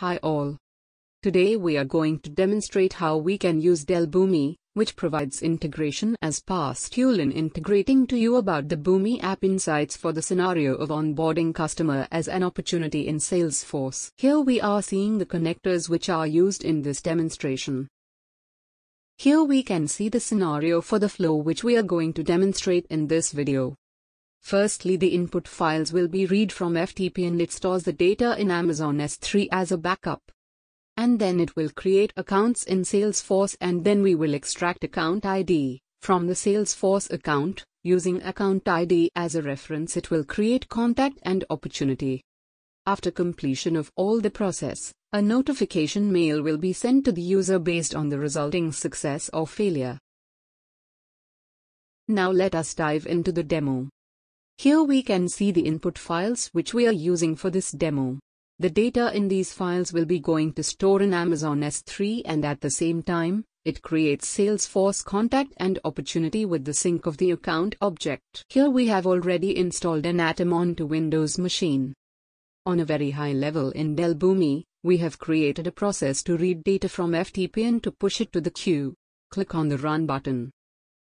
Hi all. Today we are going to demonstrate how we can use Dell Boomi, which provides integration as PaaS tool in integrating to you about the Boomi app insights for the scenario of onboarding customer as an opportunity in Salesforce. Here we are seeing the connectors which are used in this demonstration. Here we can see the scenario for the flow which we are going to demonstrate in this video. Firstly, the input files will be read from FTP and it stores the data in Amazon S3 as a backup. And then it will create accounts in Salesforce and then we will extract account ID from the Salesforce account. Using account ID as a reference, it will create contact and opportunity. After completion of all the process, a notification mail will be sent to the user based on the resulting success or failure. Now let us dive into the demo. Here we can see the input files which we are using for this demo. The data in these files will be going to store in Amazon S3 and at the same time, it creates Salesforce contact and opportunity with the sync of the account object. Here we have already installed an Atom onto Windows machine. On a very high level in Dell Boomi, we have created a process to read data from FTP and to push it to the queue. Click on the Run button.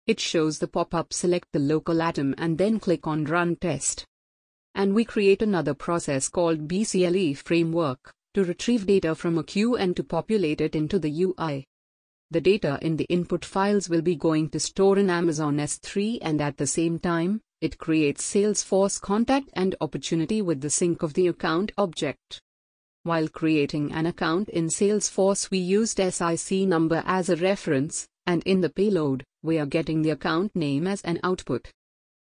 It shows the pop-up select the local atom and then click on Run Test. And we create another process called BCLE Framework to retrieve data from a queue and to populate it into the UI. The data in the input files will be going to store in Amazon S3 and at the same time, it creates Salesforce contact and opportunity with the sync of the account object. While creating an account in Salesforce we used SIC number as a reference, and in the payload, we are getting the account name as an output.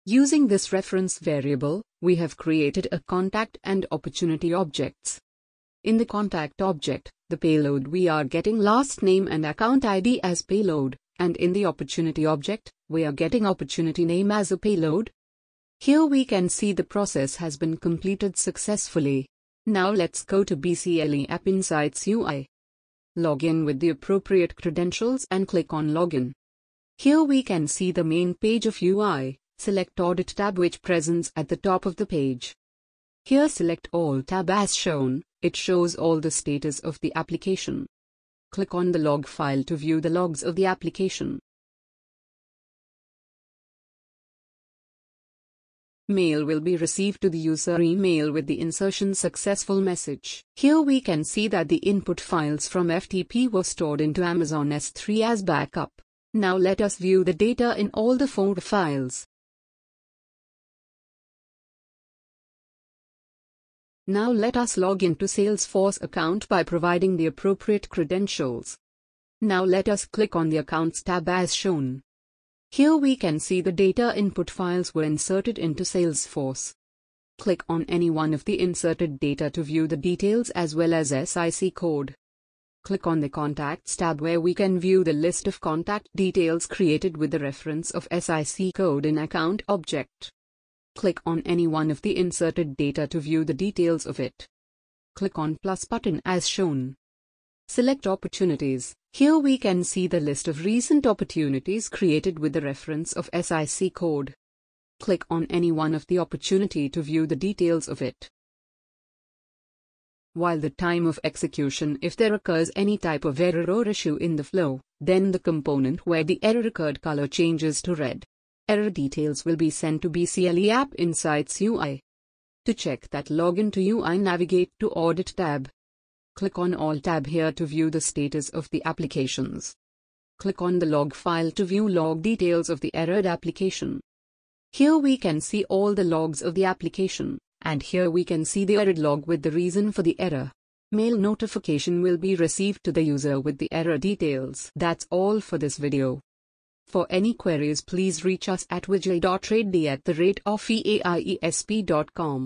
Using this reference variable, we have created a contact and opportunity objects. In the contact object, the payload we are getting last name and account ID as payload, and in the opportunity object, we are getting opportunity name as a payload. Here we can see the process has been completed successfully. Now let's go to BCLE App Insights UI. Log in with the appropriate credentials and click on Login. Here we can see the main page of UI. Select Audit tab which presents at the top of the page. Here select All tab as shown, it shows all the status of the application. Click on the log file to view the logs of the application. Mail will be received to the user email with the insertion successful message. Here we can see that the input files from FTP were stored into Amazon S3 as backup. Now let us view the data in all the four files. Now let us log into Salesforce account by providing the appropriate credentials. Now let us click on the Accounts tab as shown. Here we can see the data input files were inserted into Salesforce. Click on any one of the inserted data to view the details as well as SIC code. Click on the Contacts tab where we can view the list of contact details created with the reference of SIC code in account object. Click on any one of the inserted data to view the details of it. Click on plus button as shown. Select Opportunities. Here we can see the list of recent opportunities created with the reference of SIC code. Click on any one of the opportunity to view the details of it. While the time of execution if there occurs any type of error or issue in the flow, then the component where the error occurred color changes to red. Error details will be sent to BCLE App Insights UI. To check that login to UI navigate to Audit tab. Click on All tab here to view the status of the applications. Click on the log file to view log details of the errored application. Here we can see all the logs of the application, and here we can see the errored log with the reason for the error. Mail notification will be received to the user with the error details. That's all for this video. For any queries please reach us at vijay.reddy at the rate of eaiesb.com.